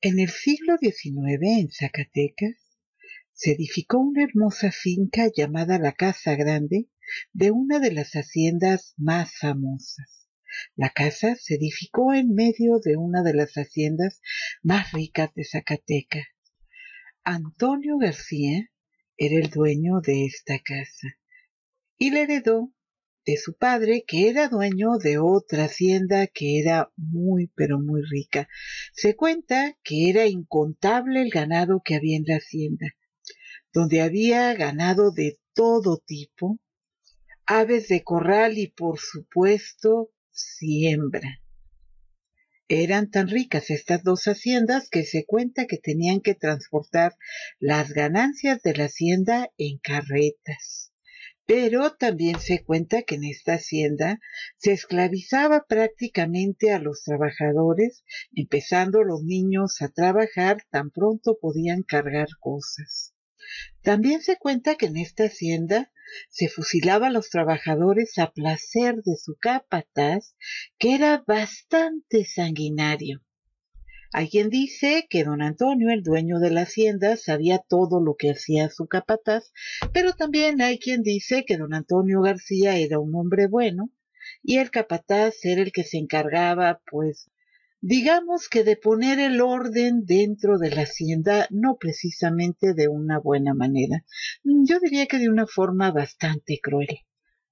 En el siglo XIX, en Zacatecas, se edificó una hermosa finca llamada la Casa Grande de una de las haciendas más famosas. La casa se edificó en medio de una de las haciendas más ricas de Zacatecas. Antonio García era el dueño de esta casa y la heredó de su padre, que era dueño de otra hacienda que era muy pero muy rica. Se cuenta que era incontable el ganado que había en la hacienda, donde había ganado de todo tipo, aves de corral y por supuesto siembra. Eran tan ricas estas dos haciendas que se cuenta que tenían que transportar las ganancias de la hacienda en carretas. Pero también se cuenta que en esta hacienda se esclavizaba prácticamente a los trabajadores, empezando los niños a trabajar tan pronto podían cargar cosas. También se cuenta que en esta hacienda se fusilaba a los trabajadores a placer de su capataz, que era bastante sanguinario. Hay quien dice que don Antonio, el dueño de la hacienda, sabía todo lo que hacía su capataz, pero también hay quien dice que don Antonio García era un hombre bueno y el capataz era el que se encargaba, pues, digamos que de poner el orden dentro de la hacienda, no precisamente de una buena manera, yo diría que de una forma bastante cruel.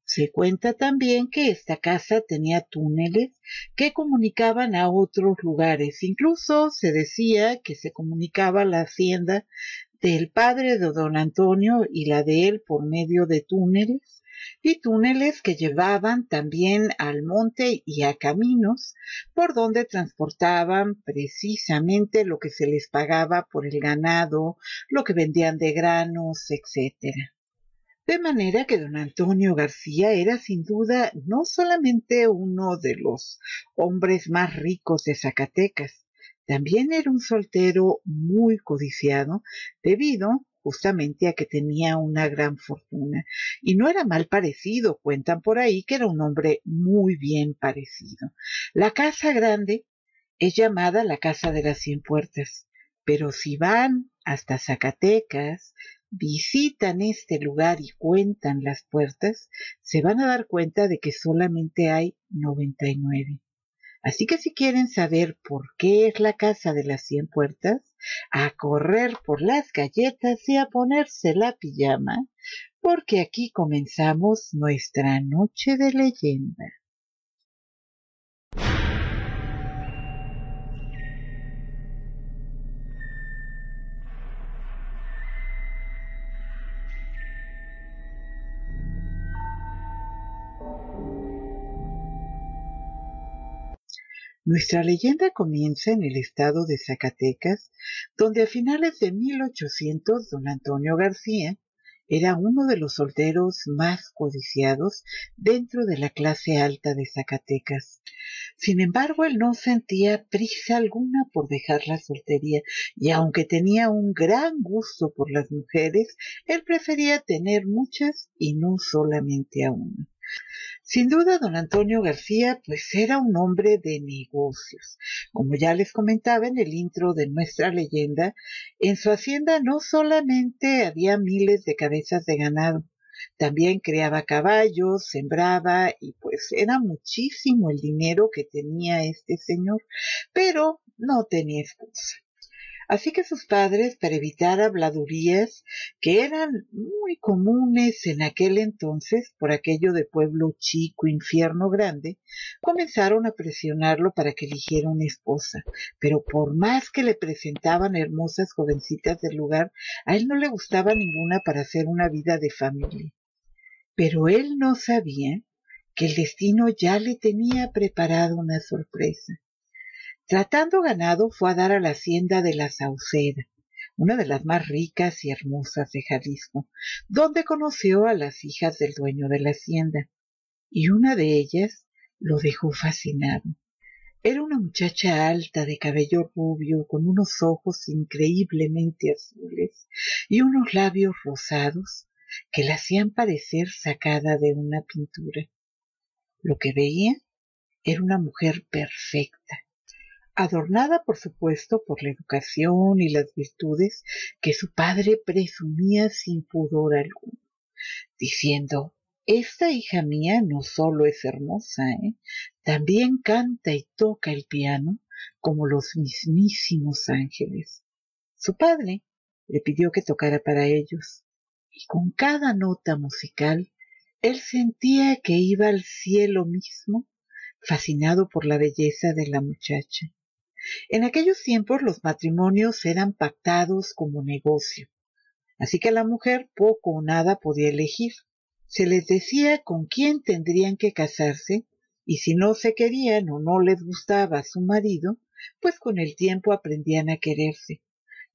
Se cuenta también que esta casa tenía túneles que comunicaban a otros lugares. Incluso se decía que se comunicaba la hacienda del padre de don Antonio y la de él por medio de túneles y túneles que llevaban también al monte y a caminos por donde transportaban precisamente lo que se les pagaba por el ganado, lo que vendían de granos, etcétera. De manera que don Antonio García era sin duda no solamente uno de los hombres más ricos de Zacatecas, también era un soltero muy codiciado debido justamente a que tenía una gran fortuna. Y no era mal parecido, cuentan por ahí que era un hombre muy bien parecido. La casa grande es llamada la Casa de las Cien Puertas, pero si van hasta Zacatecas, visitan este lugar y cuentan las puertas, se van a dar cuenta de que solamente hay 99. Así que si quieren saber por qué es la casa de las cien puertas, a correr por las galletas y a ponerse la pijama, porque aquí comenzamos nuestra noche de leyenda. Nuestra leyenda comienza en el estado de Zacatecas, donde a finales de 1800 don Antonio García era uno de los solteros más codiciados dentro de la clase alta de Zacatecas. Sin embargo, él no sentía prisa alguna por dejar la soltería, y aunque tenía un gran gusto por las mujeres, él prefería tener muchas y no solamente a una. Sin duda, don Antonio García, pues era un hombre de negocios. Como ya les comentaba en el intro de nuestra leyenda, en su hacienda no solamente había miles de cabezas de ganado, también creaba caballos, sembraba y pues era muchísimo el dinero que tenía este señor, pero no tenía excusa. Así que sus padres, para evitar habladurías que eran muy comunes en aquel entonces por aquello de pueblo chico, infierno grande, comenzaron a presionarlo para que eligiera una esposa. Pero por más que le presentaban hermosas jovencitas del lugar, a él no le gustaba ninguna para hacer una vida de familia. Pero él no sabía que el destino ya le tenía preparado una sorpresa. Tratando ganado fue a dar a la hacienda de la Sauceda, una de las más ricas y hermosas de Jalisco, donde conoció a las hijas del dueño de la hacienda, y una de ellas lo dejó fascinado. Era una muchacha alta de cabello rubio, con unos ojos increíblemente azules y unos labios rosados que la hacían parecer sacada de una pintura. Lo que veía era una mujer perfecta, adornada por supuesto por la educación y las virtudes que su padre presumía sin pudor alguno, diciendo esta hija mía no solo es hermosa, ¿eh? también canta y toca el piano como los mismísimos ángeles. Su padre le pidió que tocara para ellos, y con cada nota musical él sentía que iba al cielo mismo, fascinado por la belleza de la muchacha. En aquellos tiempos los matrimonios eran pactados como negocio, así que la mujer poco o nada podía elegir. Se les decía con quién tendrían que casarse y si no se querían o no les gustaba a su marido, pues con el tiempo aprendían a quererse.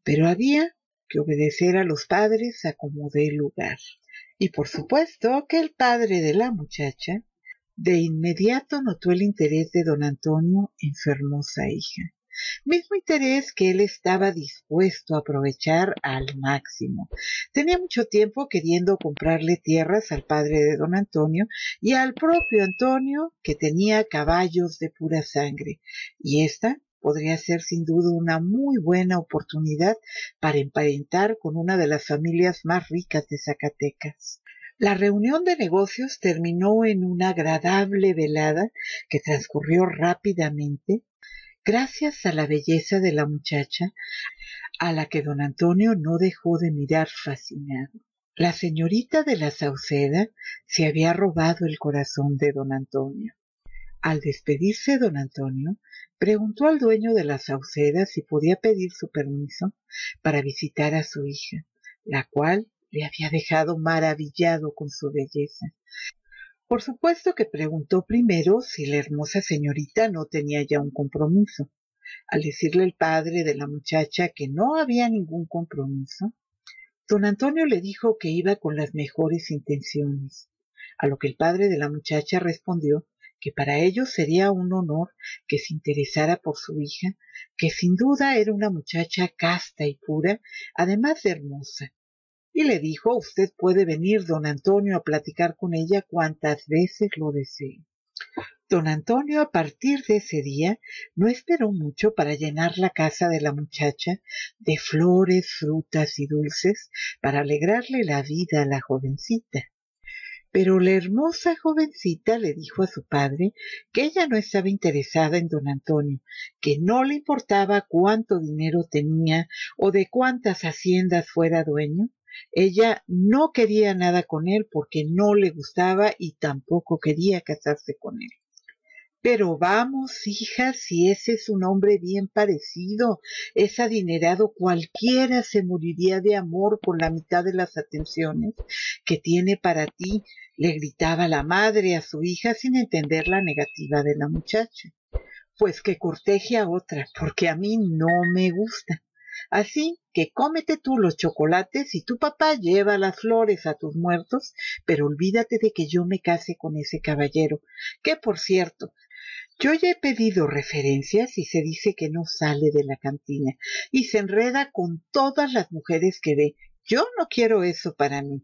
Pero había que obedecer a los padres a como dé lugar. Y por supuesto que el padre de la muchacha de inmediato notó el interés de don Antonio en su hermosa hija mismo interés que él estaba dispuesto a aprovechar al máximo. Tenía mucho tiempo queriendo comprarle tierras al padre de don Antonio y al propio Antonio, que tenía caballos de pura sangre, y esta podría ser sin duda una muy buena oportunidad para emparentar con una de las familias más ricas de Zacatecas. La reunión de negocios terminó en una agradable velada que transcurrió rápidamente gracias a la belleza de la muchacha, a la que don Antonio no dejó de mirar fascinado. La señorita de la Sauceda se había robado el corazón de don Antonio. Al despedirse don Antonio, preguntó al dueño de la Sauceda si podía pedir su permiso para visitar a su hija, la cual le había dejado maravillado con su belleza. Por supuesto que preguntó primero si la hermosa señorita no tenía ya un compromiso. Al decirle el padre de la muchacha que no había ningún compromiso, don Antonio le dijo que iba con las mejores intenciones, a lo que el padre de la muchacha respondió que para ellos sería un honor que se interesara por su hija, que sin duda era una muchacha casta y pura, además de hermosa, y le dijo usted puede venir, don Antonio, a platicar con ella cuantas veces lo desee. Don Antonio, a partir de ese día, no esperó mucho para llenar la casa de la muchacha de flores, frutas y dulces para alegrarle la vida a la jovencita. Pero la hermosa jovencita le dijo a su padre que ella no estaba interesada en don Antonio, que no le importaba cuánto dinero tenía o de cuántas haciendas fuera dueño, ella no quería nada con él porque no le gustaba y tampoco quería casarse con él. Pero vamos, hija, si ese es un hombre bien parecido, es adinerado, cualquiera se moriría de amor con la mitad de las atenciones que tiene para ti, le gritaba la madre a su hija sin entender la negativa de la muchacha. Pues que corteje a otra, porque a mí no me gusta. Así que cómete tú los chocolates y tu papá lleva las flores a tus muertos, pero olvídate de que yo me case con ese caballero, que por cierto, yo ya he pedido referencias y se dice que no sale de la cantina y se enreda con todas las mujeres que ve. Yo no quiero eso para mí.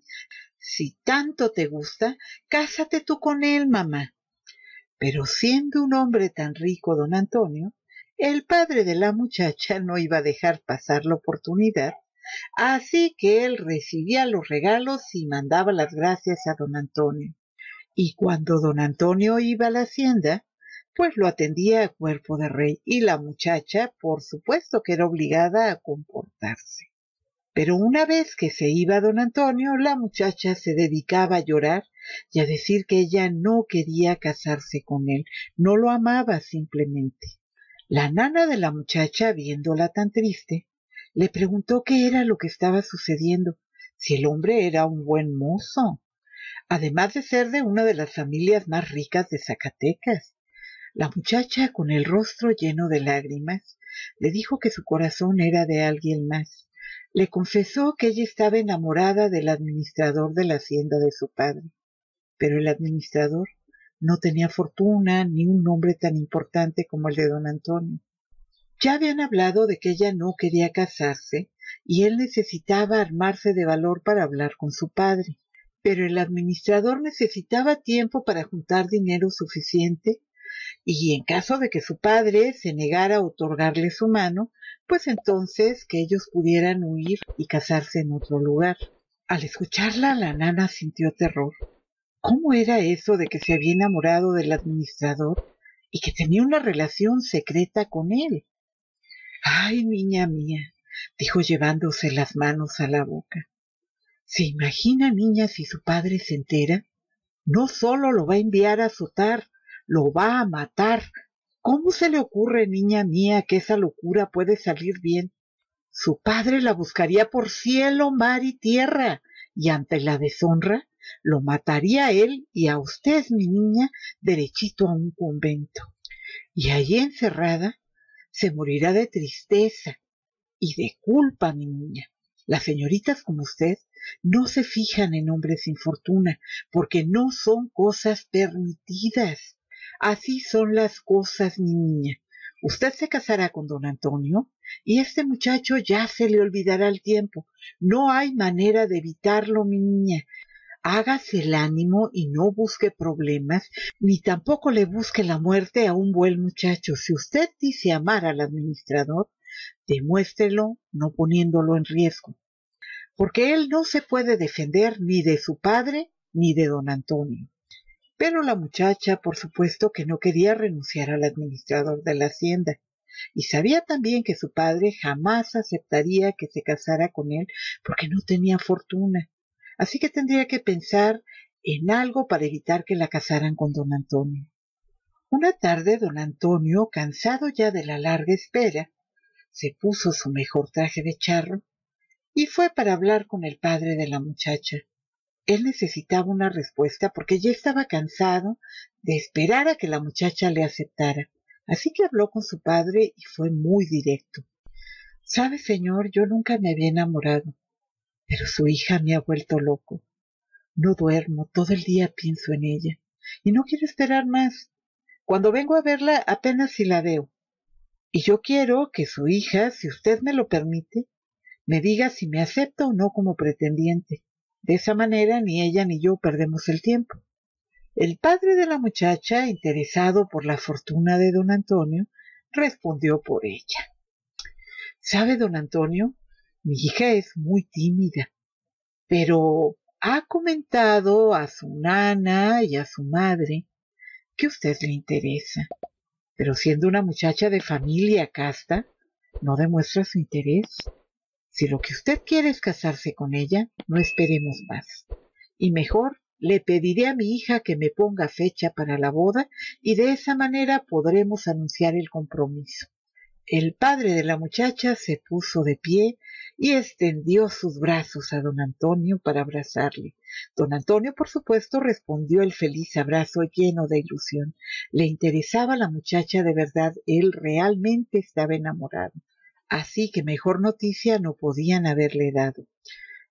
Si tanto te gusta, cásate tú con él, mamá. Pero siendo un hombre tan rico, don Antonio, el padre de la muchacha no iba a dejar pasar la oportunidad, así que él recibía los regalos y mandaba las gracias a don Antonio. Y cuando don Antonio iba a la hacienda, pues lo atendía a cuerpo de rey y la muchacha, por supuesto que era obligada a comportarse. Pero una vez que se iba don Antonio, la muchacha se dedicaba a llorar y a decir que ella no quería casarse con él, no lo amaba simplemente. La nana de la muchacha, viéndola tan triste, le preguntó qué era lo que estaba sucediendo, si el hombre era un buen mozo, además de ser de una de las familias más ricas de Zacatecas. La muchacha, con el rostro lleno de lágrimas, le dijo que su corazón era de alguien más. Le confesó que ella estaba enamorada del administrador de la hacienda de su padre. Pero el administrador no tenía fortuna ni un nombre tan importante como el de don Antonio. Ya habían hablado de que ella no quería casarse y él necesitaba armarse de valor para hablar con su padre. Pero el administrador necesitaba tiempo para juntar dinero suficiente y en caso de que su padre se negara a otorgarle su mano, pues entonces que ellos pudieran huir y casarse en otro lugar. Al escucharla, la nana sintió terror. ¿Cómo era eso de que se había enamorado del administrador y que tenía una relación secreta con él? Ay, niña mía, dijo llevándose las manos a la boca. ¿Se imagina, niña, si su padre se entera? No solo lo va a enviar a azotar, lo va a matar. ¿Cómo se le ocurre, niña mía, que esa locura puede salir bien? Su padre la buscaría por cielo, mar y tierra, y ante la deshonra lo mataría a él y a usted, mi niña, derechito a un convento. Y allí encerrada se morirá de tristeza y de culpa, mi niña. Las señoritas como usted no se fijan en hombres sin fortuna, porque no son cosas permitidas. Así son las cosas, mi niña. Usted se casará con don Antonio y este muchacho ya se le olvidará el tiempo. No hay manera de evitarlo, mi niña. Hágase el ánimo y no busque problemas, ni tampoco le busque la muerte a un buen muchacho. Si usted dice amar al administrador, demuéstrelo no poniéndolo en riesgo, porque él no se puede defender ni de su padre ni de don Antonio. Pero la muchacha, por supuesto, que no quería renunciar al administrador de la hacienda, y sabía también que su padre jamás aceptaría que se casara con él porque no tenía fortuna. Así que tendría que pensar en algo para evitar que la casaran con don Antonio. Una tarde don Antonio, cansado ya de la larga espera, se puso su mejor traje de charro y fue para hablar con el padre de la muchacha. Él necesitaba una respuesta porque ya estaba cansado de esperar a que la muchacha le aceptara. Así que habló con su padre y fue muy directo. Sabe, señor, yo nunca me había enamorado, pero su hija me ha vuelto loco. No duermo, todo el día pienso en ella, y no quiero esperar más. Cuando vengo a verla apenas si la veo. Y yo quiero que su hija, si usted me lo permite, me diga si me acepta o no como pretendiente. De esa manera ni ella ni yo perdemos el tiempo. El padre de la muchacha, interesado por la fortuna de don Antonio, respondió por ella. ¿Sabe, don Antonio? Mi hija es muy tímida, pero ha comentado a su nana y a su madre que usted le interesa. Pero siendo una muchacha de familia casta, no demuestra su interés. Si lo que usted quiere es casarse con ella, no esperemos más. Y mejor le pediré a mi hija que me ponga fecha para la boda y de esa manera podremos anunciar el compromiso. El padre de la muchacha se puso de pie y extendió sus brazos a don Antonio para abrazarle. Don Antonio, por supuesto, respondió el feliz abrazo lleno de ilusión. Le interesaba la muchacha de verdad, él realmente estaba enamorado así que mejor noticia no podían haberle dado.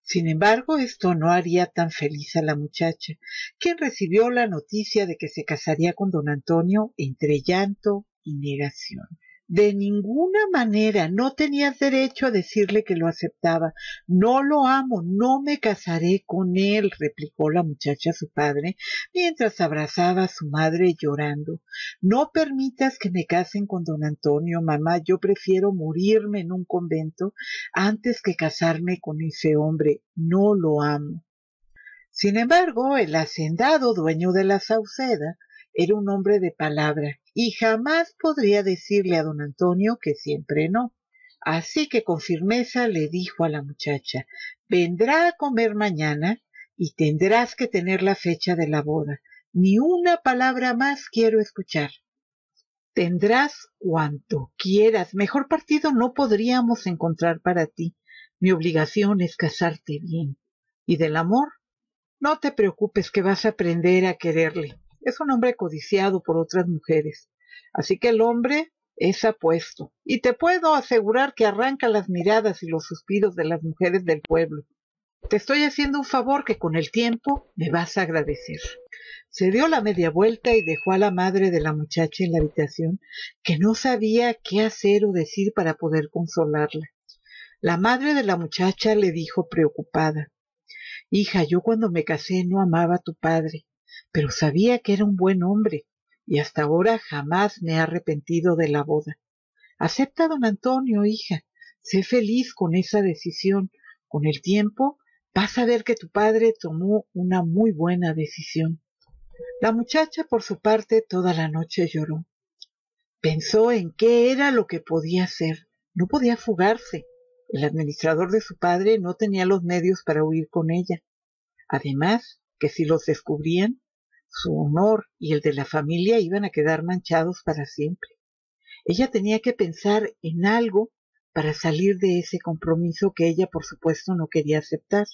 Sin embargo, esto no haría tan feliz a la muchacha, quien recibió la noticia de que se casaría con don Antonio entre llanto y negación. De ninguna manera no tenías derecho a decirle que lo aceptaba. No lo amo, no me casaré con él, replicó la muchacha a su padre, mientras abrazaba a su madre llorando. No permitas que me casen con don Antonio, mamá, yo prefiero morirme en un convento antes que casarme con ese hombre. No lo amo. Sin embargo, el hacendado dueño de la Sauceda era un hombre de palabra y jamás podría decirle a don Antonio que siempre no. Así que con firmeza le dijo a la muchacha vendrá a comer mañana y tendrás que tener la fecha de la boda. Ni una palabra más quiero escuchar. Tendrás cuanto quieras. Mejor partido no podríamos encontrar para ti. Mi obligación es casarte bien. Y del amor, no te preocupes que vas a aprender a quererle es un hombre codiciado por otras mujeres. Así que el hombre es apuesto. Y te puedo asegurar que arranca las miradas y los suspiros de las mujeres del pueblo. Te estoy haciendo un favor que con el tiempo me vas a agradecer. Se dio la media vuelta y dejó a la madre de la muchacha en la habitación, que no sabía qué hacer o decir para poder consolarla. La madre de la muchacha le dijo preocupada Hija, yo cuando me casé no amaba a tu padre pero sabía que era un buen hombre y hasta ahora jamás me he arrepentido de la boda. Acepta, don Antonio, hija, sé feliz con esa decisión. Con el tiempo vas a ver que tu padre tomó una muy buena decisión. La muchacha, por su parte, toda la noche lloró. Pensó en qué era lo que podía hacer. No podía fugarse. El administrador de su padre no tenía los medios para huir con ella. Además, que si los descubrían, su honor y el de la familia iban a quedar manchados para siempre. Ella tenía que pensar en algo para salir de ese compromiso que ella por supuesto no quería aceptar.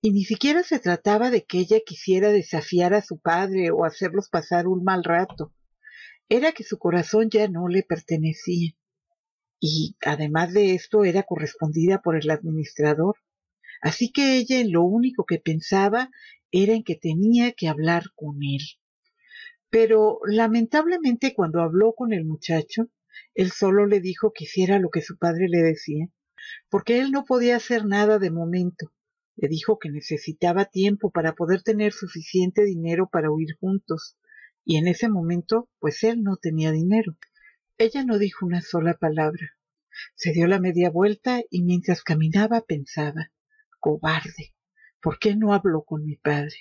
Y ni siquiera se trataba de que ella quisiera desafiar a su padre o hacerlos pasar un mal rato. Era que su corazón ya no le pertenecía. Y además de esto era correspondida por el administrador. Así que ella en lo único que pensaba era en que tenía que hablar con él. Pero lamentablemente cuando habló con el muchacho, él solo le dijo que hiciera lo que su padre le decía, porque él no podía hacer nada de momento. Le dijo que necesitaba tiempo para poder tener suficiente dinero para huir juntos, y en ese momento, pues él no tenía dinero. Ella no dijo una sola palabra. Se dio la media vuelta y mientras caminaba pensaba, cobarde, ¿por qué no habló con mi padre?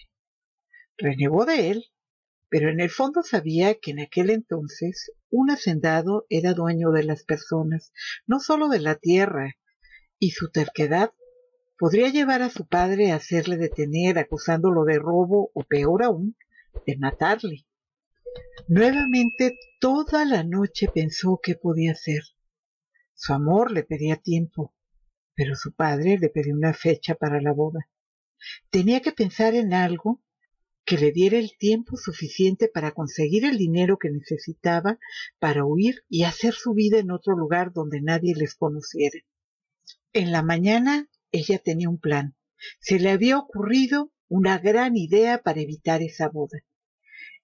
Renegó de él, pero en el fondo sabía que en aquel entonces un hacendado era dueño de las personas, no sólo de la tierra, y su terquedad podría llevar a su padre a hacerle detener acusándolo de robo o peor aún, de matarle. Nuevamente toda la noche pensó qué podía hacer. Su amor le pedía tiempo, pero su padre le pedía una fecha para la boda. Tenía que pensar en algo que le diera el tiempo suficiente para conseguir el dinero que necesitaba para huir y hacer su vida en otro lugar donde nadie les conociera. En la mañana ella tenía un plan. Se le había ocurrido una gran idea para evitar esa boda.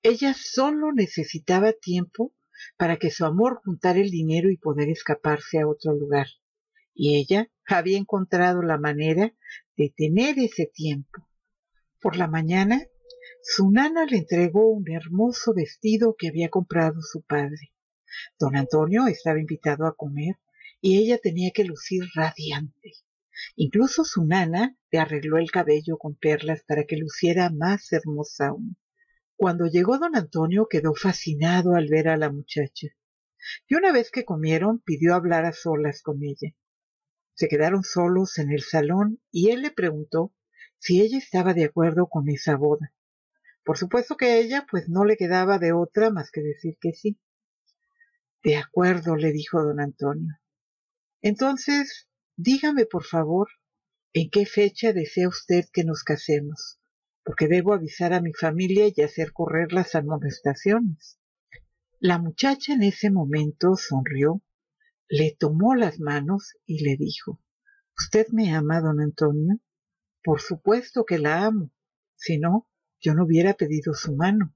Ella solo necesitaba tiempo para que su amor juntara el dinero y poder escaparse a otro lugar. Y ella había encontrado la manera de tener ese tiempo. Por la mañana su nana le entregó un hermoso vestido que había comprado su padre. Don Antonio estaba invitado a comer y ella tenía que lucir radiante. Incluso su nana le arregló el cabello con perlas para que luciera más hermosa aún. Cuando llegó don Antonio quedó fascinado al ver a la muchacha. Y una vez que comieron pidió hablar a solas con ella. Se quedaron solos en el salón y él le preguntó si ella estaba de acuerdo con esa boda. Por supuesto que ella pues no le quedaba de otra más que decir que sí. De acuerdo, le dijo don Antonio. Entonces, dígame por favor, ¿en qué fecha desea usted que nos casemos? Porque debo avisar a mi familia y hacer correr las amonestaciones. La muchacha en ese momento sonrió, le tomó las manos y le dijo, ¿Usted me ama, don Antonio? Por supuesto que la amo. Si no, yo no hubiera pedido su mano.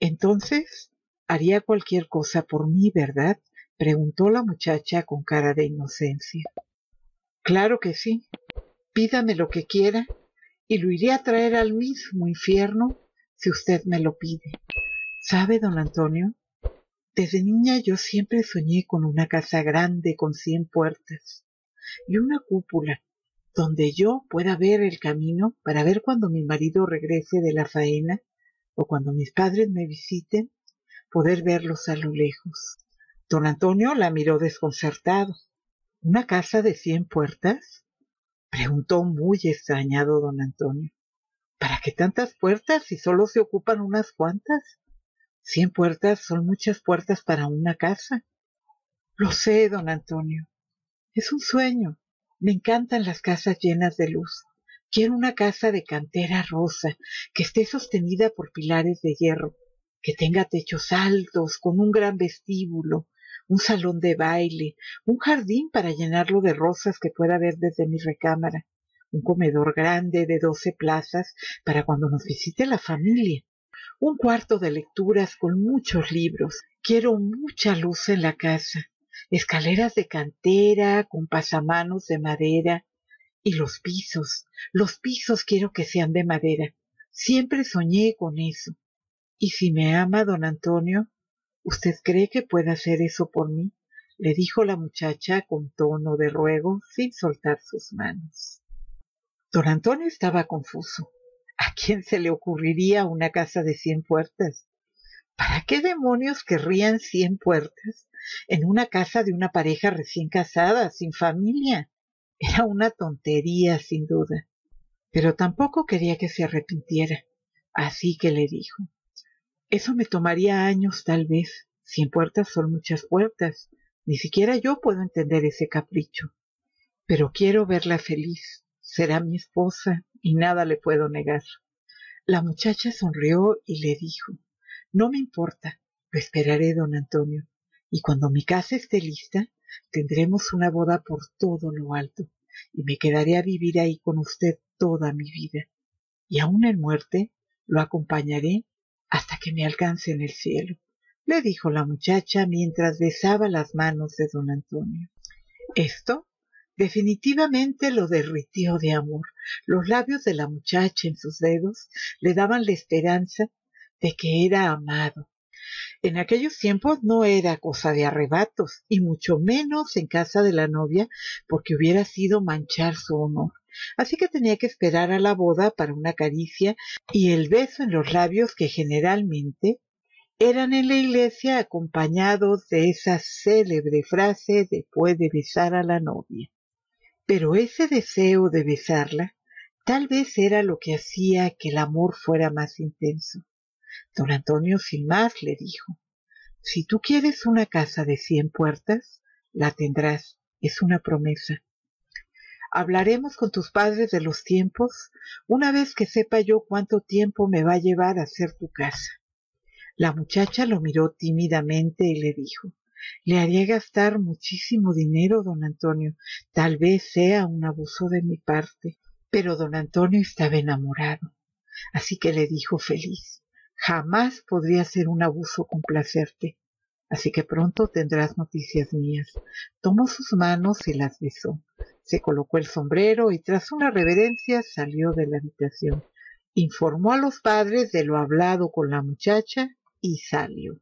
Entonces, haría cualquier cosa por mí, ¿verdad? preguntó la muchacha con cara de inocencia. Claro que sí. Pídame lo que quiera y lo iré a traer al mismo infierno si usted me lo pide. ¿Sabe, don Antonio? Desde niña yo siempre soñé con una casa grande con cien puertas y una cúpula donde yo pueda ver el camino para ver cuando mi marido regrese de la faena o cuando mis padres me visiten, poder verlos a lo lejos. Don Antonio la miró desconcertado. ¿Una casa de cien puertas? preguntó muy extrañado don Antonio. ¿Para qué tantas puertas si solo se ocupan unas cuantas? Cien puertas son muchas puertas para una casa. Lo sé, don Antonio. Es un sueño. Me encantan las casas llenas de luz. Quiero una casa de cantera rosa, que esté sostenida por pilares de hierro, que tenga techos altos, con un gran vestíbulo, un salón de baile, un jardín para llenarlo de rosas que pueda ver desde mi recámara, un comedor grande de doce plazas para cuando nos visite la familia, un cuarto de lecturas con muchos libros. Quiero mucha luz en la casa, escaleras de cantera con pasamanos de madera y los pisos, los pisos quiero que sean de madera. Siempre soñé con eso. ¿Y si me ama, don Antonio? ¿Usted cree que puede hacer eso por mí? le dijo la muchacha con tono de ruego sin soltar sus manos. Don Antonio estaba confuso. ¿A quién se le ocurriría una casa de cien puertas? ¿Para qué demonios querrían cien puertas en una casa de una pareja recién casada, sin familia? Era una tontería, sin duda. Pero tampoco quería que se arrepintiera. Así que le dijo Eso me tomaría años, tal vez. Cien puertas son muchas puertas. Ni siquiera yo puedo entender ese capricho. Pero quiero verla feliz. Será mi esposa y nada le puedo negar. La muchacha sonrió y le dijo No me importa, lo esperaré, don Antonio, y cuando mi casa esté lista, tendremos una boda por todo lo alto, y me quedaré a vivir ahí con usted toda mi vida. Y aun en muerte lo acompañaré hasta que me alcance en el cielo le dijo la muchacha mientras besaba las manos de don Antonio. Esto definitivamente lo derritió de amor. Los labios de la muchacha en sus dedos le daban la esperanza de que era amado. En aquellos tiempos no era cosa de arrebatos, y mucho menos en casa de la novia, porque hubiera sido manchar su honor. Así que tenía que esperar a la boda para una caricia y el beso en los labios que generalmente eran en la iglesia acompañados de esa célebre frase de puede besar a la novia. Pero ese deseo de besarla tal vez era lo que hacía que el amor fuera más intenso. Don Antonio sin más le dijo Si tú quieres una casa de cien puertas, la tendrás, es una promesa. Hablaremos con tus padres de los tiempos una vez que sepa yo cuánto tiempo me va a llevar a hacer tu casa. La muchacha lo miró tímidamente y le dijo Le haría gastar muchísimo dinero, don Antonio. Tal vez sea un abuso de mi parte. Pero don Antonio estaba enamorado. Así que le dijo feliz Jamás podría ser un abuso complacerte. Así que pronto tendrás noticias mías. Tomó sus manos y las besó. Se colocó el sombrero y tras una reverencia salió de la habitación. Informó a los padres de lo hablado con la muchacha y salió.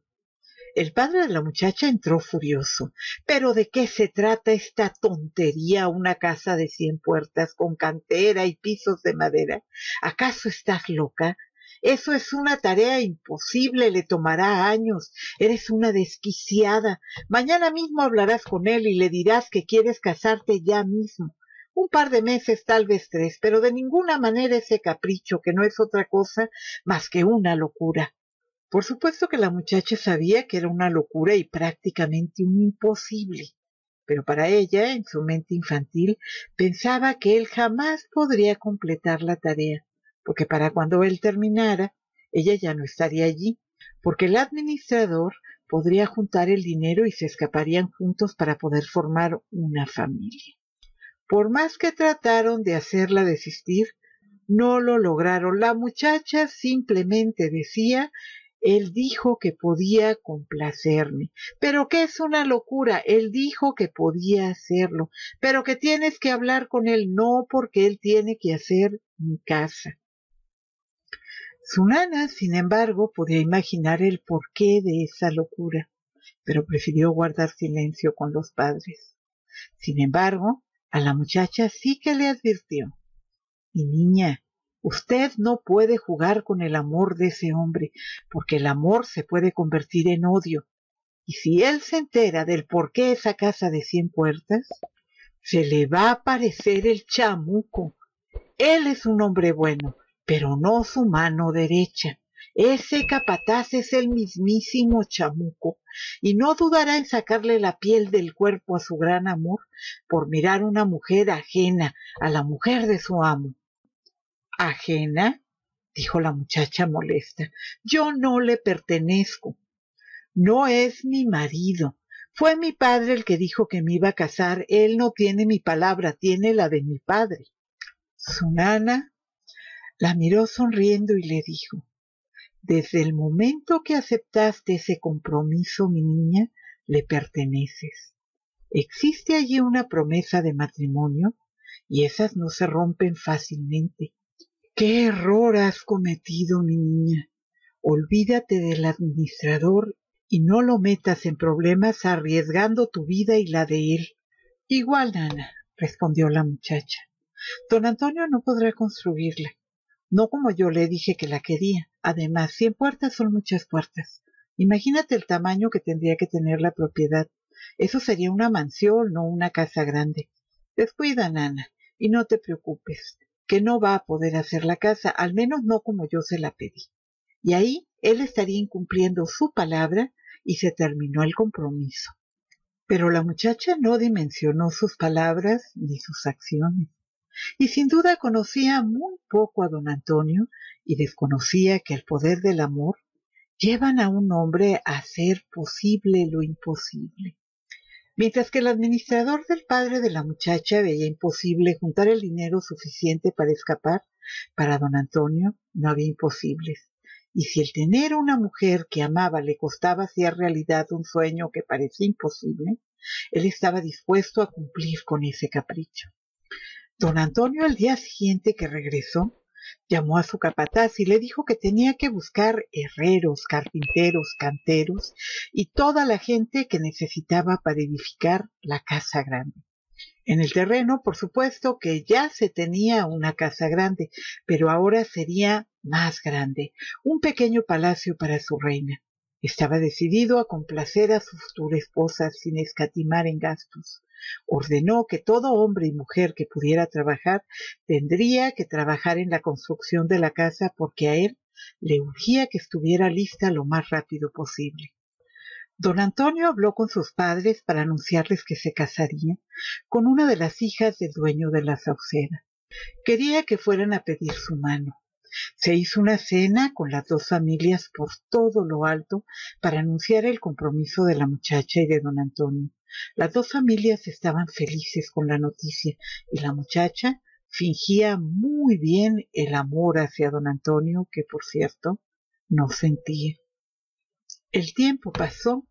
El padre de la muchacha entró furioso. ¿Pero de qué se trata esta tontería? Una casa de cien puertas con cantera y pisos de madera. ¿Acaso estás loca? Eso es una tarea imposible, le tomará años. Eres una desquiciada. Mañana mismo hablarás con él y le dirás que quieres casarte ya mismo. Un par de meses, tal vez tres, pero de ninguna manera ese capricho que no es otra cosa más que una locura. Por supuesto que la muchacha sabía que era una locura y prácticamente un imposible, pero para ella, en su mente infantil, pensaba que él jamás podría completar la tarea, porque para cuando él terminara, ella ya no estaría allí, porque el administrador podría juntar el dinero y se escaparían juntos para poder formar una familia. Por más que trataron de hacerla desistir, no lo lograron. La muchacha simplemente decía él dijo que podía complacerme. Pero que es una locura. Él dijo que podía hacerlo. Pero que tienes que hablar con él. No porque él tiene que hacer mi casa. Su nana, sin embargo, podía imaginar el porqué de esa locura, pero prefirió guardar silencio con los padres. Sin embargo, a la muchacha sí que le advirtió. Mi niña, Usted no puede jugar con el amor de ese hombre, porque el amor se puede convertir en odio. Y si él se entera del por qué esa casa de cien puertas, se le va a aparecer el chamuco. Él es un hombre bueno, pero no su mano derecha. Ese capataz es el mismísimo chamuco, y no dudará en sacarle la piel del cuerpo a su gran amor por mirar una mujer ajena a la mujer de su amo. ¿Ajena? dijo la muchacha molesta. Yo no le pertenezco. No es mi marido. Fue mi padre el que dijo que me iba a casar. Él no tiene mi palabra, tiene la de mi padre. Su nana la miró sonriendo y le dijo Desde el momento que aceptaste ese compromiso, mi niña, le perteneces. Existe allí una promesa de matrimonio y esas no se rompen fácilmente. ¿Qué error has cometido, mi niña? olvídate del administrador y no lo metas en problemas arriesgando tu vida y la de él. Igual, Nana, respondió la muchacha. Don Antonio no podrá construirla. No como yo le dije que la quería. Además, cien puertas son muchas puertas. Imagínate el tamaño que tendría que tener la propiedad. Eso sería una mansión, no una casa grande. Descuida, Nana, y no te preocupes, que no va a poder hacer la casa, al menos no como yo se la pedí. Y ahí él estaría incumpliendo su palabra y se terminó el compromiso. Pero la muchacha no dimensionó sus palabras ni sus acciones, y sin duda conocía muy poco a don Antonio y desconocía que el poder del amor llevan a un hombre a hacer posible lo imposible. Mientras que el administrador del padre de la muchacha veía imposible juntar el dinero suficiente para escapar, para don Antonio no había imposibles. Y si el tener una mujer que amaba le costaba hacer realidad un sueño que parecía imposible, él estaba dispuesto a cumplir con ese capricho. Don Antonio al día siguiente que regresó, llamó a su capataz y le dijo que tenía que buscar herreros, carpinteros, canteros y toda la gente que necesitaba para edificar la casa grande. En el terreno, por supuesto que ya se tenía una casa grande, pero ahora sería más grande, un pequeño palacio para su reina. Estaba decidido a complacer a su futura esposa sin escatimar en gastos. Ordenó que todo hombre y mujer que pudiera trabajar tendría que trabajar en la construcción de la casa porque a él le urgía que estuviera lista lo más rápido posible. Don Antonio habló con sus padres para anunciarles que se casaría con una de las hijas del dueño de la saucera. Quería que fueran a pedir su mano. Se hizo una cena con las dos familias por todo lo alto para anunciar el compromiso de la muchacha y de don Antonio. Las dos familias estaban felices con la noticia y la muchacha fingía muy bien el amor hacia don Antonio, que por cierto no sentía. El tiempo pasó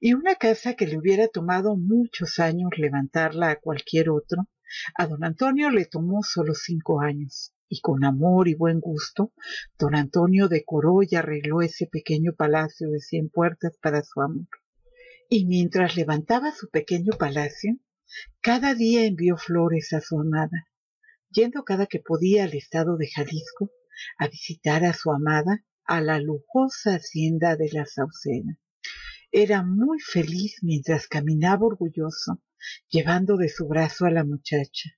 y una casa que le hubiera tomado muchos años levantarla a cualquier otro, a don Antonio le tomó solo cinco años, y con amor y buen gusto, don Antonio decoró y arregló ese pequeño palacio de cien puertas para su amor. Y mientras levantaba su pequeño palacio, cada día envió flores a su amada, yendo cada que podía al estado de Jalisco a visitar a su amada a la lujosa hacienda de la Saucena. Era muy feliz mientras caminaba orgulloso, llevando de su brazo a la muchacha.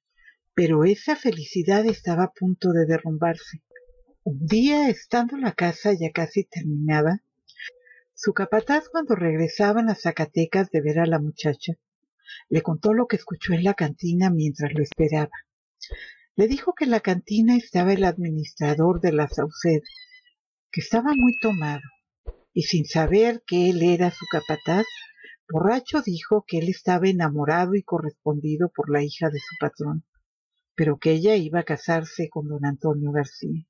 Pero esa felicidad estaba a punto de derrumbarse. Un día, estando la casa ya casi terminada, su capataz cuando regresaban a Zacatecas de ver a la muchacha, le contó lo que escuchó en la cantina mientras lo esperaba. Le dijo que en la cantina estaba el administrador de la Sauceda, que estaba muy tomado, y sin saber que él era su capataz, borracho dijo que él estaba enamorado y correspondido por la hija de su patrón, pero que ella iba a casarse con don Antonio García.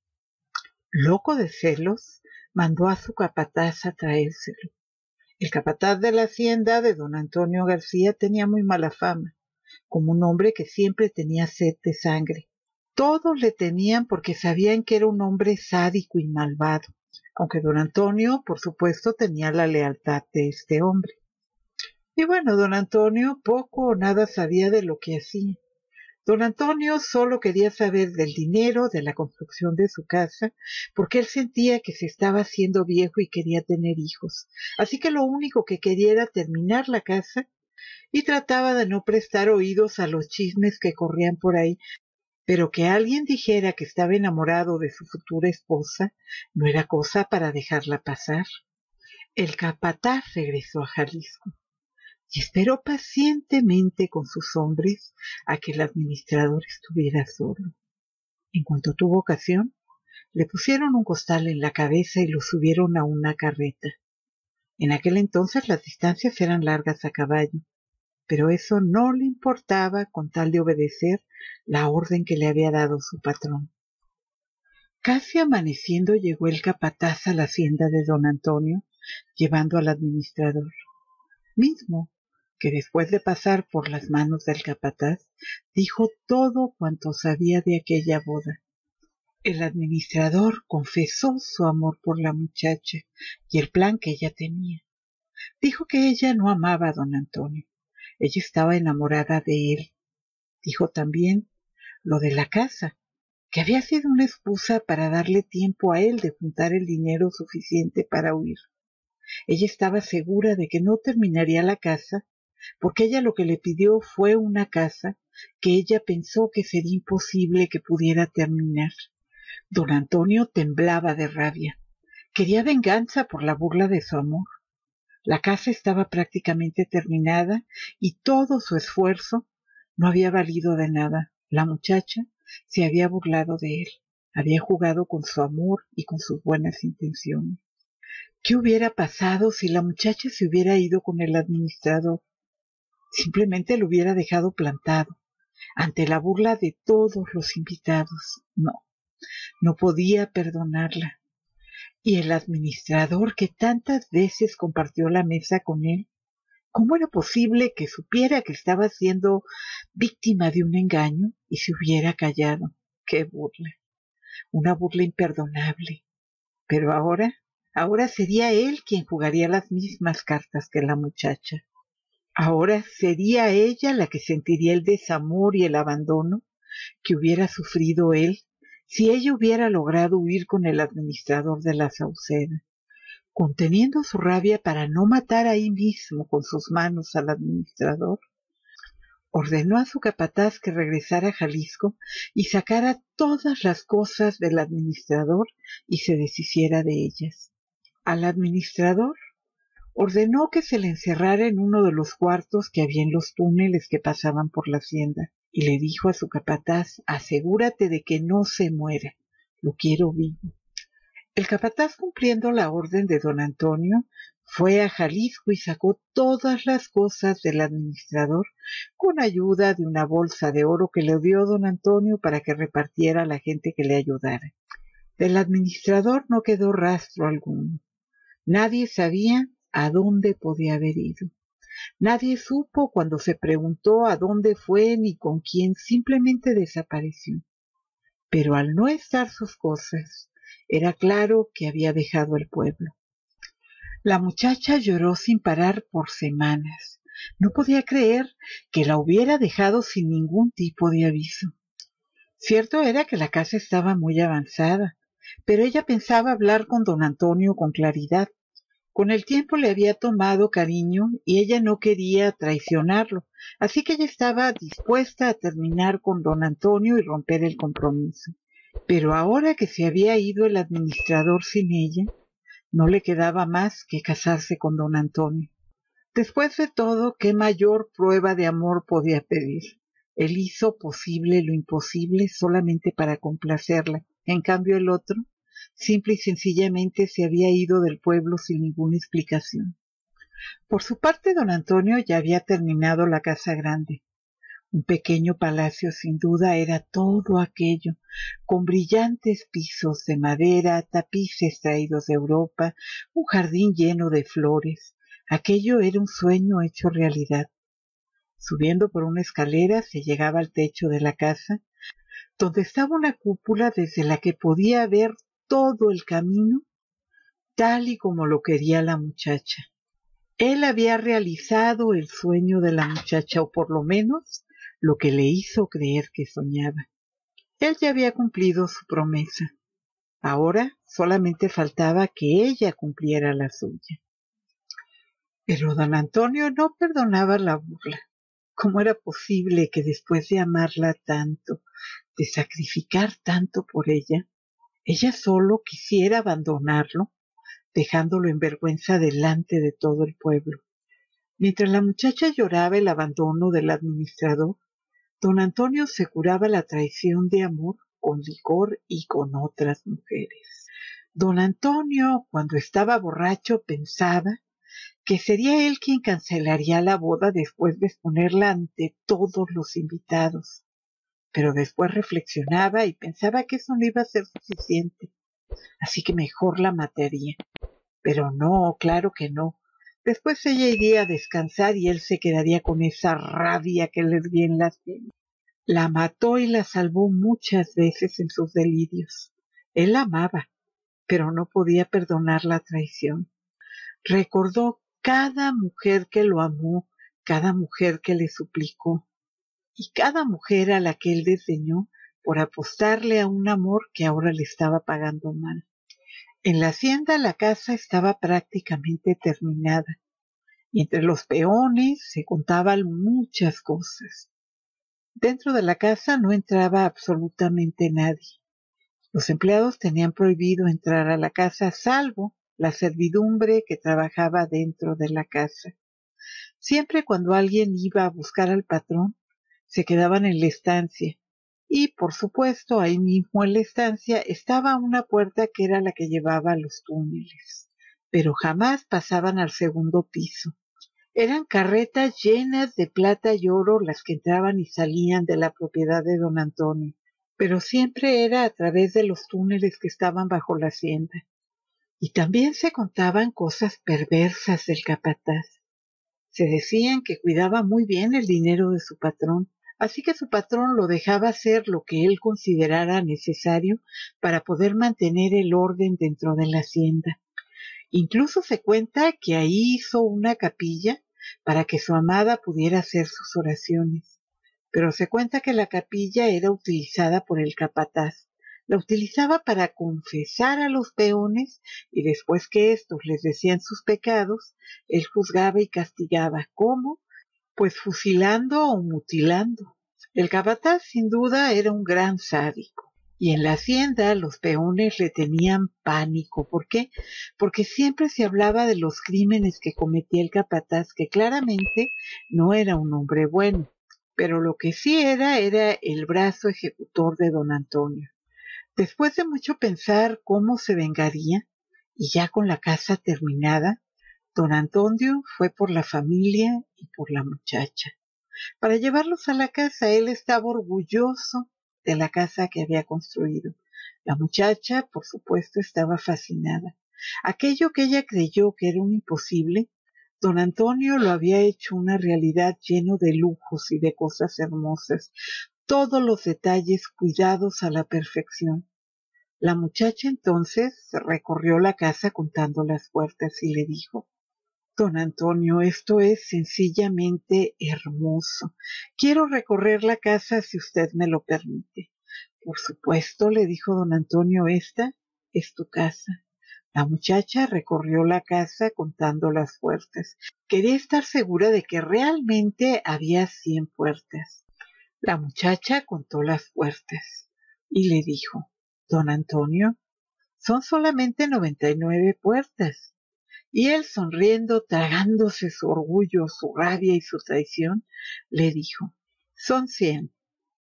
Loco de celos, mandó a su capataz a traérselo. El capataz de la hacienda de don Antonio García tenía muy mala fama, como un hombre que siempre tenía sed de sangre. Todos le temían porque sabían que era un hombre sádico y malvado, aunque don Antonio, por supuesto, tenía la lealtad de este hombre. Y bueno, don Antonio poco o nada sabía de lo que hacía. Don Antonio solo quería saber del dinero, de la construcción de su casa, porque él sentía que se estaba haciendo viejo y quería tener hijos. Así que lo único que quería era terminar la casa y trataba de no prestar oídos a los chismes que corrían por ahí, pero que alguien dijera que estaba enamorado de su futura esposa no era cosa para dejarla pasar. El capataz regresó a Jalisco y esperó pacientemente con sus hombres a que el administrador estuviera solo. En cuanto tuvo ocasión, le pusieron un costal en la cabeza y lo subieron a una carreta. En aquel entonces las distancias eran largas a caballo, pero eso no le importaba con tal de obedecer la orden que le había dado su patrón. Casi amaneciendo llegó el capataz a la hacienda de don Antonio, llevando al administrador, mismo que después de pasar por las manos del capataz, dijo todo cuanto sabía de aquella boda. El administrador confesó su amor por la muchacha y el plan que ella tenía. Dijo que ella no amaba a don Antonio. Ella estaba enamorada de él. Dijo también lo de la casa, que había sido una excusa para darle tiempo a él de juntar el dinero suficiente para huir. Ella estaba segura de que no terminaría la casa, porque ella lo que le pidió fue una casa que ella pensó que sería imposible que pudiera terminar. Don Antonio temblaba de rabia. Quería venganza por la burla de su amor. La casa estaba prácticamente terminada y todo su esfuerzo no había valido de nada. La muchacha se había burlado de él, había jugado con su amor y con sus buenas intenciones. ¿Qué hubiera pasado si la muchacha se hubiera ido con el administrador? Simplemente lo hubiera dejado plantado, ante la burla de todos los invitados. No, no podía perdonarla. Y el administrador que tantas veces compartió la mesa con él, ¿cómo era posible que supiera que estaba siendo víctima de un engaño y se hubiera callado? ¡Qué burla! Una burla imperdonable. Pero ahora, ahora sería él quien jugaría las mismas cartas que la muchacha. Ahora sería ella la que sentiría el desamor y el abandono que hubiera sufrido él si ella hubiera logrado huir con el administrador de la Sauceda, conteniendo su rabia para no matar ahí mismo con sus manos al administrador, ordenó a su capataz que regresara a Jalisco y sacara todas las cosas del administrador y se deshiciera de ellas. Al administrador ordenó que se le encerrara en uno de los cuartos que había en los túneles que pasaban por la hacienda y le dijo a su capataz, asegúrate de que no se muera, lo quiero vivo. El capataz, cumpliendo la orden de don Antonio, fue a Jalisco y sacó todas las cosas del administrador con ayuda de una bolsa de oro que le dio don Antonio para que repartiera a la gente que le ayudara. Del administrador no quedó rastro alguno. Nadie sabía a dónde podía haber ido. Nadie supo cuando se preguntó a dónde fue ni con quién, simplemente desapareció. Pero al no estar sus cosas, era claro que había dejado el pueblo. La muchacha lloró sin parar por semanas. No podía creer que la hubiera dejado sin ningún tipo de aviso. Cierto era que la casa estaba muy avanzada, pero ella pensaba hablar con don Antonio con claridad con el tiempo le había tomado cariño y ella no quería traicionarlo, así que ella estaba dispuesta a terminar con don Antonio y romper el compromiso. Pero ahora que se había ido el administrador sin ella, no le quedaba más que casarse con don Antonio. Después de todo, ¿qué mayor prueba de amor podía pedir? Él hizo posible lo imposible solamente para complacerla. En cambio el otro simple y sencillamente se había ido del pueblo sin ninguna explicación. Por su parte, don Antonio ya había terminado la casa grande. Un pequeño palacio sin duda era todo aquello, con brillantes pisos de madera, tapices traídos de Europa, un jardín lleno de flores. Aquello era un sueño hecho realidad. Subiendo por una escalera se llegaba al techo de la casa, donde estaba una cúpula desde la que podía ver todo el camino tal y como lo quería la muchacha. Él había realizado el sueño de la muchacha, o por lo menos lo que le hizo creer que soñaba. Él ya había cumplido su promesa. Ahora solamente faltaba que ella cumpliera la suya. Pero don Antonio no perdonaba la burla. ¿Cómo era posible que después de amarla tanto, de sacrificar tanto por ella, ella solo quisiera abandonarlo, dejándolo en vergüenza delante de todo el pueblo. Mientras la muchacha lloraba el abandono del administrador, don Antonio se curaba la traición de amor con licor y con otras mujeres. Don Antonio, cuando estaba borracho, pensaba que sería él quien cancelaría la boda después de exponerla ante todos los invitados pero después reflexionaba y pensaba que eso no iba a ser suficiente, así que mejor la mataría. Pero no, claro que no. Después ella iría a descansar y él se quedaría con esa rabia que le hervía en las venas. La mató y la salvó muchas veces en sus delirios. Él la amaba, pero no podía perdonar la traición. Recordó cada mujer que lo amó, cada mujer que le suplicó, y cada mujer a la que él desdeñó por apostarle a un amor que ahora le estaba pagando mal. En la hacienda la casa estaba prácticamente terminada, y entre los peones se contaban muchas cosas. Dentro de la casa no entraba absolutamente nadie. Los empleados tenían prohibido entrar a la casa salvo la servidumbre que trabajaba dentro de la casa. Siempre cuando alguien iba a buscar al patrón, se quedaban en la estancia. Y, por supuesto, ahí mismo en la estancia estaba una puerta que era la que llevaba a los túneles. Pero jamás pasaban al segundo piso. Eran carretas llenas de plata y oro las que entraban y salían de la propiedad de don Antonio, pero siempre era a través de los túneles que estaban bajo la hacienda. Y también se contaban cosas perversas del capataz. Se decían que cuidaba muy bien el dinero de su patrón, así que su patrón lo dejaba hacer lo que él considerara necesario para poder mantener el orden dentro de la hacienda. Incluso se cuenta que ahí hizo una capilla para que su amada pudiera hacer sus oraciones. Pero se cuenta que la capilla era utilizada por el capataz. La utilizaba para confesar a los peones y después que éstos les decían sus pecados, él juzgaba y castigaba. ¿Cómo? Pues fusilando o mutilando. El capataz sin duda era un gran sádico. Y en la hacienda los peones le tenían pánico. ¿Por qué? Porque siempre se hablaba de los crímenes que cometía el capataz, que claramente no era un hombre bueno. Pero lo que sí era era el brazo ejecutor de don Antonio. Después de mucho pensar cómo se vengaría, y ya con la casa terminada, don Antonio fue por la familia y por la muchacha. Para llevarlos a la casa, él estaba orgulloso de la casa que había construido. La muchacha, por supuesto, estaba fascinada. Aquello que ella creyó que era un imposible, don Antonio lo había hecho una realidad lleno de lujos y de cosas hermosas, todos los detalles cuidados a la perfección. La muchacha entonces recorrió la casa contando las puertas y le dijo Don Antonio, esto es sencillamente hermoso. Quiero recorrer la casa si usted me lo permite. Por supuesto, le dijo don Antonio, esta es tu casa. La muchacha recorrió la casa contando las puertas. Quería estar segura de que realmente había cien puertas. La muchacha contó las puertas y le dijo, Don Antonio, son solamente noventa y nueve puertas. Y él, sonriendo, tragándose su orgullo, su rabia y su traición, le dijo, son cien,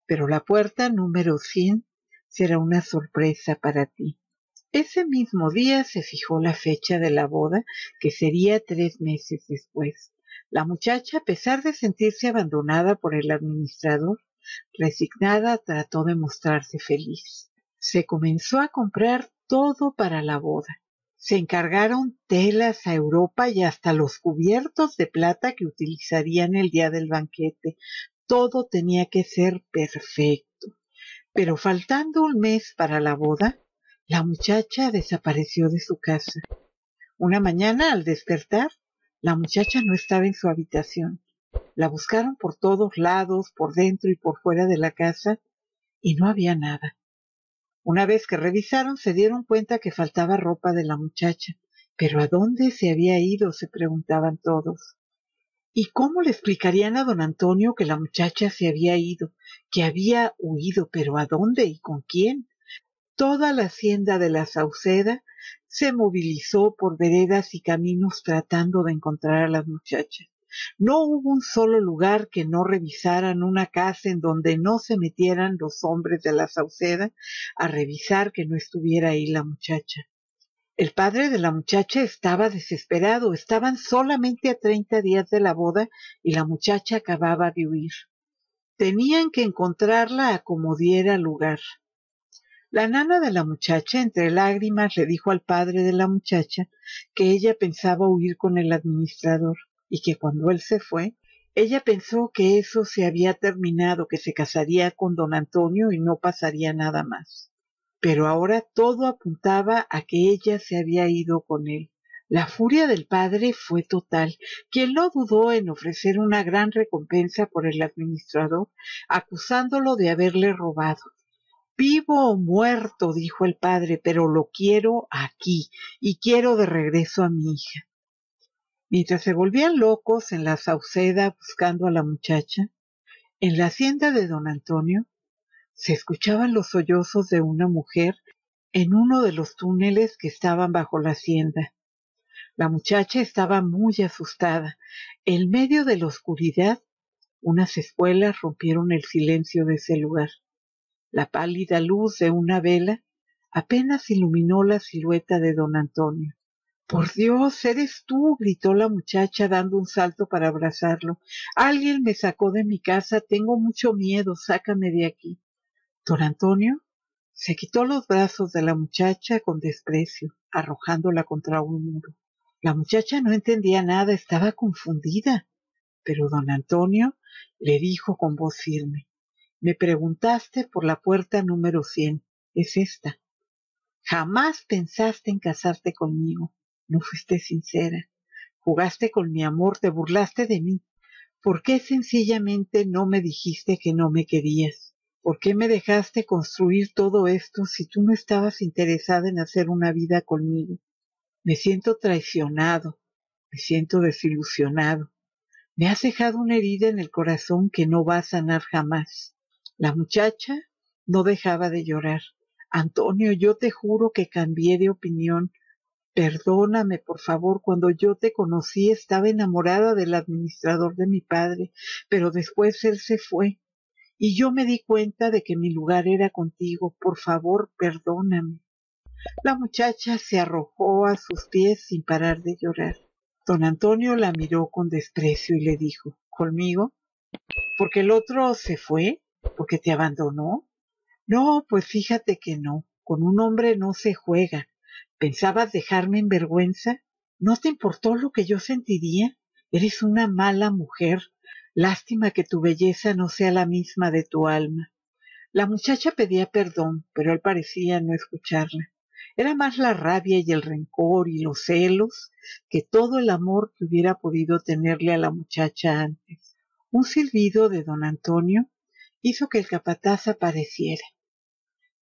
pero la puerta número cien será una sorpresa para ti. Ese mismo día se fijó la fecha de la boda, que sería tres meses después. La muchacha, a pesar de sentirse abandonada por el administrador, resignada trató de mostrarse feliz. Se comenzó a comprar todo para la boda se encargaron telas a Europa y hasta los cubiertos de plata que utilizarían el día del banquete. Todo tenía que ser perfecto. Pero faltando un mes para la boda, la muchacha desapareció de su casa. Una mañana, al despertar, la muchacha no estaba en su habitación. La buscaron por todos lados, por dentro y por fuera de la casa, y no había nada. Una vez que revisaron se dieron cuenta que faltaba ropa de la muchacha. ¿Pero a dónde se había ido? se preguntaban todos. ¿Y cómo le explicarían a don Antonio que la muchacha se había ido, que había huido, pero a dónde y con quién? Toda la hacienda de la Sauceda se movilizó por veredas y caminos tratando de encontrar a las muchachas. No hubo un solo lugar que no revisaran una casa en donde no se metieran los hombres de la Sauceda a revisar que no estuviera ahí la muchacha. El padre de la muchacha estaba desesperado, estaban solamente a treinta días de la boda y la muchacha acababa de huir. Tenían que encontrarla a como diera lugar. La nana de la muchacha, entre lágrimas, le dijo al padre de la muchacha que ella pensaba huir con el administrador y que cuando él se fue, Ella pensó que eso se había terminado, que se casaría con don Antonio y no pasaría nada más. Pero ahora todo apuntaba a que ella se había ido con él. La furia del padre fue total, quien no dudó en ofrecer una gran recompensa por el administrador, acusándolo de haberle robado. Vivo o muerto, dijo el padre, pero lo quiero aquí y quiero de regreso a mi hija. Mientras se volvían locos en la sauceda buscando a la muchacha, en la hacienda de don Antonio se escuchaban los sollozos de una mujer en uno de los túneles que estaban bajo la hacienda. La muchacha estaba muy asustada. En medio de la oscuridad, unas espuelas rompieron el silencio de ese lugar. La pálida luz de una vela apenas iluminó la silueta de don Antonio. Por Dios, eres tú, gritó la muchacha dando un salto para abrazarlo. Alguien me sacó de mi casa, tengo mucho miedo, sácame de aquí. Don Antonio se quitó los brazos de la muchacha con desprecio, arrojándola contra un muro. La muchacha no entendía nada, estaba confundida. Pero don Antonio le dijo con voz firme Me preguntaste por la puerta número cien. Es esta. Jamás pensaste en casarte conmigo. No fuiste sincera. Jugaste con mi amor, te burlaste de mí. ¿Por qué sencillamente no me dijiste que no me querías? ¿Por qué me dejaste construir todo esto si tú no estabas interesada en hacer una vida conmigo? Me siento traicionado, me siento desilusionado. Me has dejado una herida en el corazón que no va a sanar jamás. La muchacha no dejaba de llorar. Antonio, yo te juro que cambié de opinión Perdóname, por favor, cuando yo te conocí estaba enamorada del administrador de mi padre, pero después él se fue y yo me di cuenta de que mi lugar era contigo. Por favor, perdóname. La muchacha se arrojó a sus pies sin parar de llorar. Don Antonio la miró con desprecio y le dijo, ¿Conmigo? ¿Porque el otro se fue? ¿Porque te abandonó? No, pues fíjate que no. Con un hombre no se juega. ¿Pensabas dejarme en vergüenza? ¿No te importó lo que yo sentiría? Eres una mala mujer. Lástima que tu belleza no sea la misma de tu alma. La muchacha pedía perdón, pero él parecía no escucharla. Era más la rabia y el rencor y los celos que todo el amor que hubiera podido tenerle a la muchacha antes. Un silbido de don Antonio hizo que el capataz apareciera.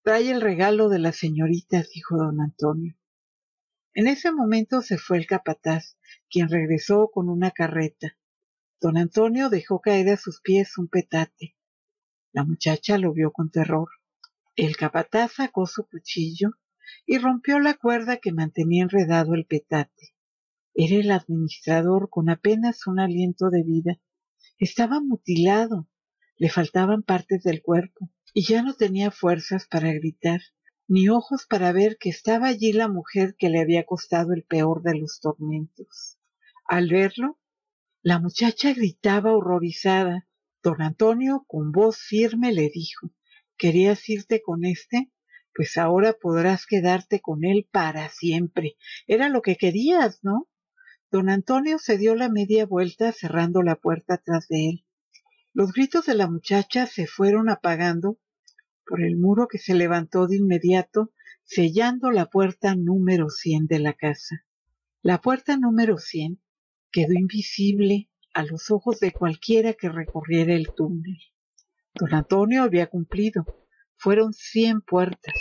Trae el regalo de las señoritas, dijo don Antonio. En ese momento se fue el capataz, quien regresó con una carreta. Don Antonio dejó caer a sus pies un petate. La muchacha lo vio con terror. El capataz sacó su cuchillo y rompió la cuerda que mantenía enredado el petate. Era el administrador con apenas un aliento de vida. Estaba mutilado, le faltaban partes del cuerpo y ya no tenía fuerzas para gritar ni ojos para ver que estaba allí la mujer que le había costado el peor de los tormentos. Al verlo, la muchacha gritaba horrorizada. Don Antonio, con voz firme, le dijo ¿Querías irte con éste? Pues ahora podrás quedarte con él para siempre. Era lo que querías, ¿no? Don Antonio se dio la media vuelta cerrando la puerta tras de él. Los gritos de la muchacha se fueron apagando por el muro que se levantó de inmediato, sellando la puerta número cien de la casa. La puerta número cien quedó invisible a los ojos de cualquiera que recorriera el túnel. Don Antonio había cumplido. Fueron cien puertas,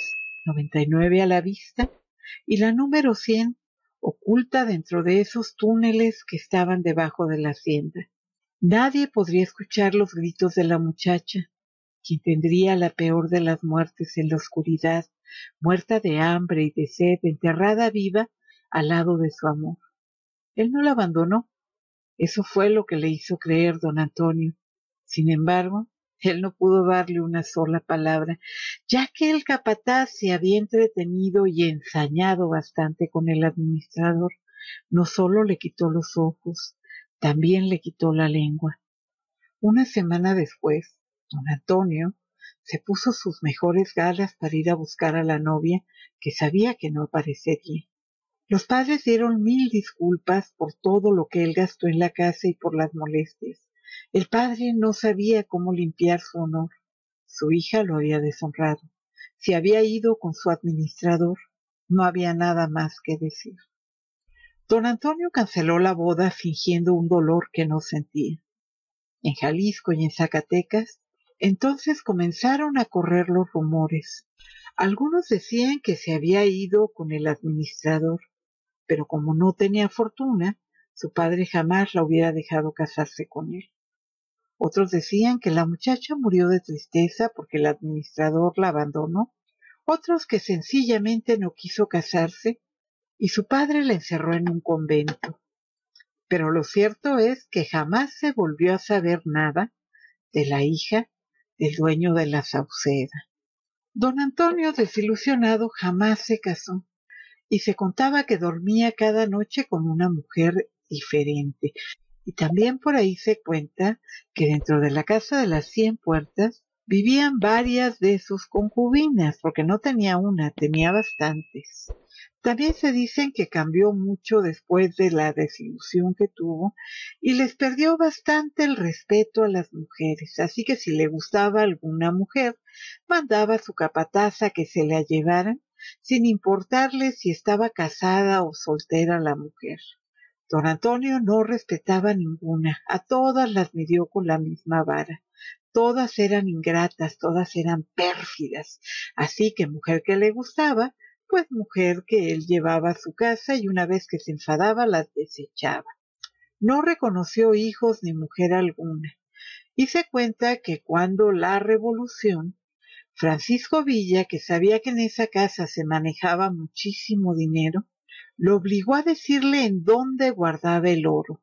noventa y nueve a la vista, y la número cien oculta dentro de esos túneles que estaban debajo de la hacienda. Nadie podría escuchar los gritos de la muchacha, quien tendría la peor de las muertes en la oscuridad, muerta de hambre y de sed, enterrada viva al lado de su amor. Él no la abandonó. Eso fue lo que le hizo creer don Antonio. Sin embargo, él no pudo darle una sola palabra, ya que el capataz se había entretenido y ensañado bastante con el administrador. No solo le quitó los ojos, también le quitó la lengua. Una semana después, Don Antonio se puso sus mejores galas para ir a buscar a la novia que sabía que no aparecería. Los padres dieron mil disculpas por todo lo que él gastó en la casa y por las molestias. El padre no sabía cómo limpiar su honor. Su hija lo había deshonrado. Si había ido con su administrador, no había nada más que decir. Don Antonio canceló la boda fingiendo un dolor que no sentía. En Jalisco y en Zacatecas, entonces comenzaron a correr los rumores. Algunos decían que se había ido con el administrador, pero como no tenía fortuna, su padre jamás la hubiera dejado casarse con él. Otros decían que la muchacha murió de tristeza porque el administrador la abandonó, otros que sencillamente no quiso casarse y su padre la encerró en un convento. Pero lo cierto es que jamás se volvió a saber nada de la hija del dueño de la Sauceda. Don Antonio, desilusionado, jamás se casó y se contaba que dormía cada noche con una mujer diferente. Y también por ahí se cuenta que dentro de la casa de las cien puertas vivían varias de sus concubinas, porque no tenía una, tenía bastantes. También se dicen que cambió mucho después de la desilusión que tuvo y les perdió bastante el respeto a las mujeres, así que si le gustaba alguna mujer, mandaba a su capataza que se la llevaran, sin importarle si estaba casada o soltera la mujer. Don Antonio no respetaba ninguna, a todas las midió con la misma vara. Todas eran ingratas, todas eran pérfidas. Así que mujer que le gustaba, pues mujer que él llevaba a su casa y una vez que se enfadaba las desechaba. No reconoció hijos ni mujer alguna. Y se cuenta que cuando la revolución, Francisco Villa, que sabía que en esa casa se manejaba muchísimo dinero, lo obligó a decirle en dónde guardaba el oro.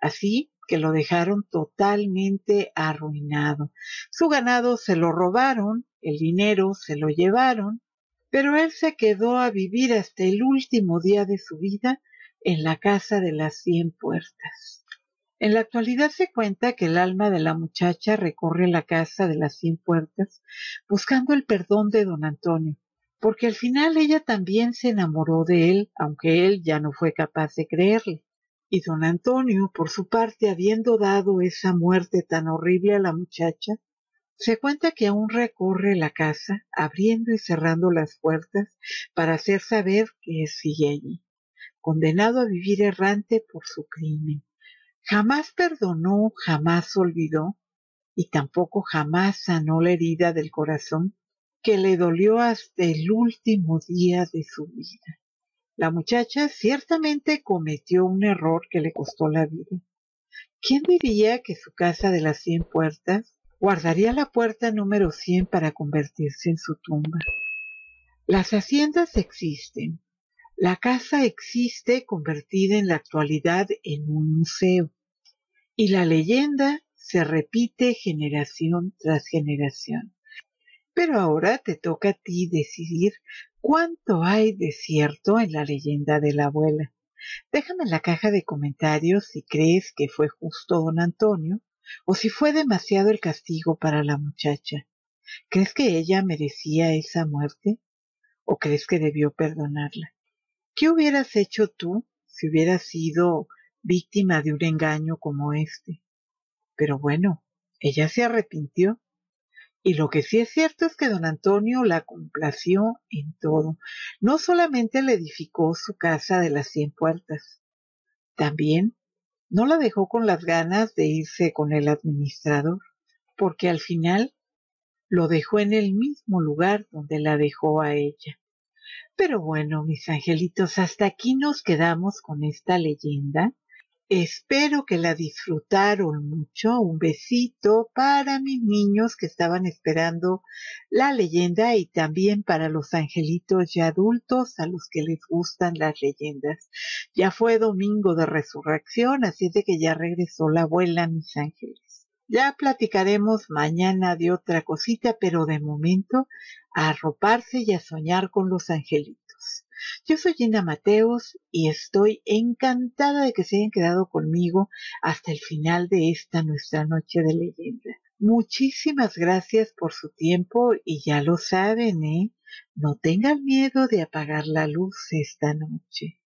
Así que lo dejaron totalmente arruinado. Su ganado se lo robaron, el dinero se lo llevaron, pero él se quedó a vivir hasta el último día de su vida en la casa de las cien puertas. En la actualidad se cuenta que el alma de la muchacha recorre la casa de las cien puertas buscando el perdón de don Antonio, porque al final ella también se enamoró de él, aunque él ya no fue capaz de creerle. Y don Antonio, por su parte, habiendo dado esa muerte tan horrible a la muchacha, se cuenta que aún recorre la casa, abriendo y cerrando las puertas para hacer saber que sigue allí, condenado a vivir errante por su crimen. Jamás perdonó, jamás olvidó, y tampoco jamás sanó la herida del corazón que le dolió hasta el último día de su vida. La muchacha ciertamente cometió un error que le costó la vida. ¿Quién diría que su casa de las cien puertas guardaría la puerta número cien para convertirse en su tumba? Las haciendas existen. La casa existe convertida en la actualidad en un museo. Y la leyenda se repite generación tras generación. Pero ahora te toca a ti decidir cuánto hay de cierto en la leyenda de la abuela. Déjame en la caja de comentarios si crees que fue justo don Antonio o si fue demasiado el castigo para la muchacha. ¿Crees que ella merecía esa muerte? ¿O crees que debió perdonarla? ¿Qué hubieras hecho tú si hubieras sido víctima de un engaño como este? Pero bueno, ella se arrepintió y lo que sí es cierto es que don Antonio la complació en todo. No solamente le edificó su casa de las cien puertas, también no la dejó con las ganas de irse con el administrador, porque al final lo dejó en el mismo lugar donde la dejó a ella. Pero bueno, mis angelitos, hasta aquí nos quedamos con esta leyenda Espero que la disfrutaron mucho. Un besito para mis niños que estaban esperando la leyenda y también para los angelitos ya adultos a los que les gustan las leyendas. Ya fue domingo de resurrección, así de que ya regresó la abuela, mis ángeles. Ya platicaremos mañana de otra cosita, pero de momento a arroparse y a soñar con los angelitos. Yo soy Gina Mateos y estoy encantada de que se hayan quedado conmigo hasta el final de esta nuestra noche de leyenda. Muchísimas gracias por su tiempo y ya lo saben, ¿eh? No tengan miedo de apagar la luz esta noche.